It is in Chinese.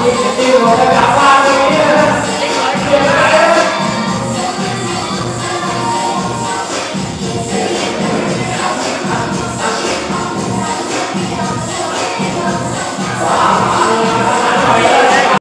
你你怎么在